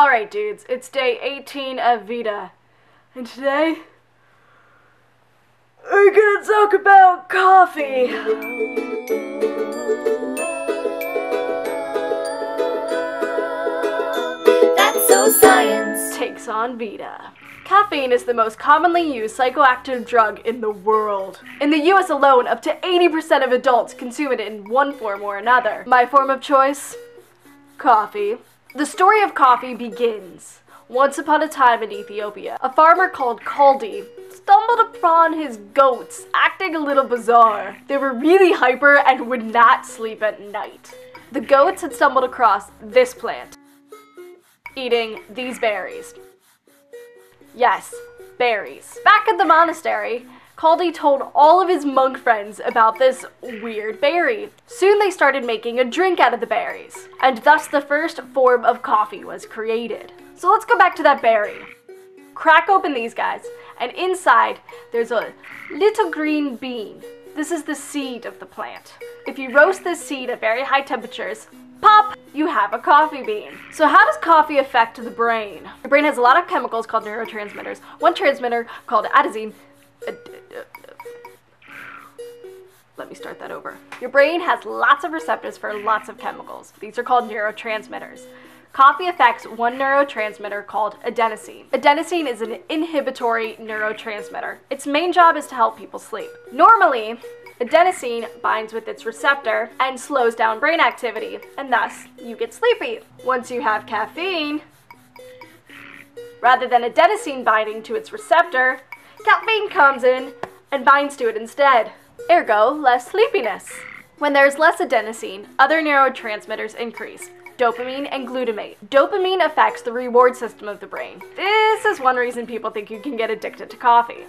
Alright, dudes, it's day 18 of VEDA. And today, we're gonna talk about coffee. That's so science. Takes on VEDA. Caffeine is the most commonly used psychoactive drug in the world. In the US alone, up to 80% of adults consume it in one form or another. My form of choice? Coffee. The story of coffee begins. Once upon a time in Ethiopia, a farmer called Kaldi stumbled upon his goats acting a little bizarre. They were really hyper and would not sleep at night. The goats had stumbled across this plant, eating these berries. Yes, berries. Back at the monastery, Kaldi told all of his monk friends about this weird berry. Soon they started making a drink out of the berries, and thus the first form of coffee was created. So let's go back to that berry. Crack open these guys, and inside there's a little green bean. This is the seed of the plant. If you roast this seed at very high temperatures, pop, you have a coffee bean. So how does coffee affect the brain? The brain has a lot of chemicals called neurotransmitters. One transmitter called adenosine. Let me start that over. Your brain has lots of receptors for lots of chemicals. These are called neurotransmitters. Coffee affects one neurotransmitter called adenosine. Adenosine is an inhibitory neurotransmitter. Its main job is to help people sleep. Normally, adenosine binds with its receptor and slows down brain activity, and thus you get sleepy. Once you have caffeine, rather than adenosine binding to its receptor, caffeine comes in and binds to it instead. Ergo, less sleepiness. When there's less adenosine, other neurotransmitters increase dopamine and glutamate. Dopamine affects the reward system of the brain. This is one reason people think you can get addicted to coffee.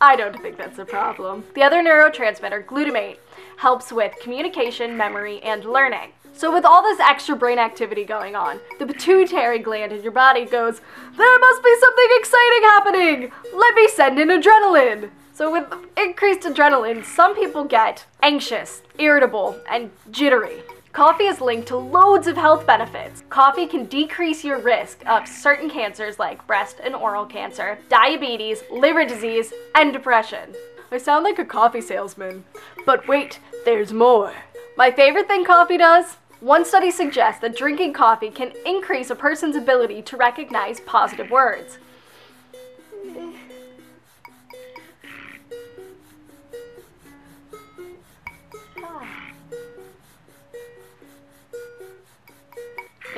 I don't think that's a problem. The other neurotransmitter, glutamate, helps with communication, memory, and learning. So, with all this extra brain activity going on, the pituitary gland in your body goes, There must be something exciting happening! Let me send in adrenaline! So, with increased adrenaline, some people get anxious, irritable, and jittery. Coffee is linked to loads of health benefits. Coffee can decrease your risk of certain cancers like breast and oral cancer, diabetes, liver disease, and depression. I sound like a coffee salesman. But wait, there's more. My favorite thing coffee does? One study suggests that drinking coffee can increase a person's ability to recognize positive words.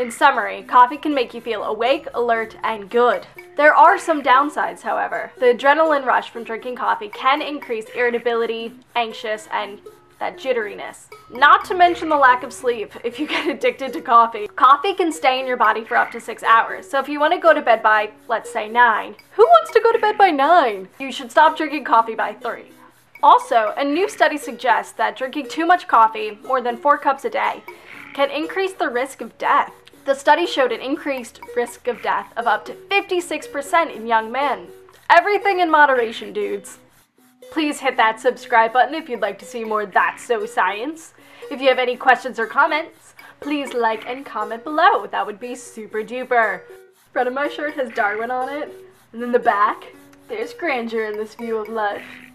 In summary, coffee can make you feel awake, alert, and good. There are some downsides, however. The adrenaline rush from drinking coffee can increase irritability, anxious, and that jitteriness. Not to mention the lack of sleep if you get addicted to coffee. Coffee can stay in your body for up to six hours, so if you want to go to bed by, let's say, nine, who wants to go to bed by nine? You should stop drinking coffee by three. Also, a new study suggests that drinking too much coffee, more than four cups a day, can increase the risk of death. The study showed an increased risk of death of up to 56% in young men. Everything in moderation, dudes. Please hit that subscribe button if you'd like to see more That's So Science. If you have any questions or comments, please like and comment below. That would be super duper. Front of my shirt has Darwin on it, and then the back, there's grandeur in this view of life.